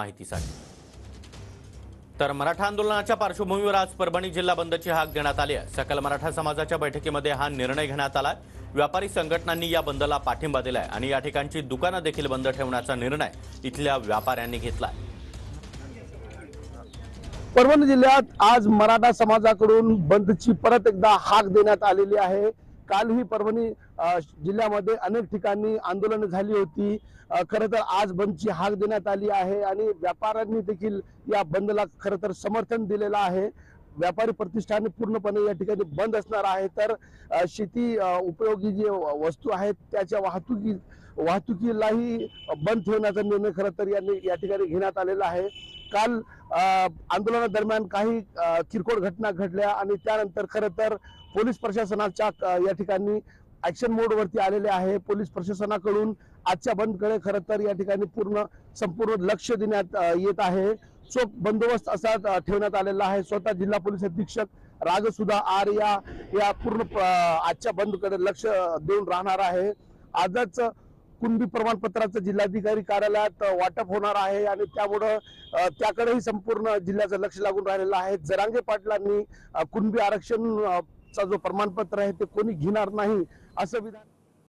माहितीसाठी. तर मराठा आंदोलनाच्या पार्श्वभूमीवर आज परभणी जिल्हा बंदची हाक देण्यात आली आहे. सकल मराठा समाजाच्या बैठकीमध्ये हा निर्णय घेण्यात आला व्यापारी संघटनांनी या बंदला पाठिंबा दिलाय आणि या ठिकाणची दुकानं देखील बंद ठेवण्याचा निर्णय इथल्या व्यापाऱ्यांनी घेतलाय. परभणी जिल्ह्यात आज मराठा समाजाकडून बंदची परत एकदा हाक देण्यात आलेली आहे. कालही परभणी जिल्ह्यामध्ये अनेक ठिकाणी आंदोलनं झाली होती. खरं तर आज बंदची हाक देण्यात आली आहे आणि व्यापाऱ्यांनी देखील या बंदला खरं तर समर्थन दिलेलं आहे. व्यापारी प्रतिष्ठाने पूर्णपणे या ठिकाणी बंद असणार आहे. तर शेती उपयोगी जे वस्तू आहेत त्याच्या वाहतुकी वाहतुकीलाही बंद ठेवण्याचा निर्णय खरं तर यांनी या ठिकाणी घेण्यात आलेला आहे. काल आंदोलनादरम्यान काही किरकोळ घटना घडल्या आणि त्यानंतर खरं तर पोलीस प्रशासनाच्या या ठिकाणी ऍक्शन मोड वरती आलेले आहे. पोलीस प्रशासनाकडून आजच्या बंदकडे खरं तर या ठिकाणी पूर्ण संपूर्ण लक्ष देण्यात येत आहे. चोख बंदोबस्त असा ठेवण्यात आलेला आहे स्वतः जिल्हा पोलीस अधीक्षक राजसुधा आर या या पूर्ण आजच्या बंदकडे लक्ष देऊन राहणार आहे. आजच कुणबी प्रमाणपत्राचं जिल्हाधिकारी कार्यालयात वाटप होणार आहे आणि त्यामुळं त्याकडेही संपूर्ण जिल्ह्याचं लक्ष लागून राहिलेलं आहे. जरांगे पाटलांनी कुणबी आरक्षण चा जो प्रमाणपत्र आहे ते कोणी घेणार नाही असं विधान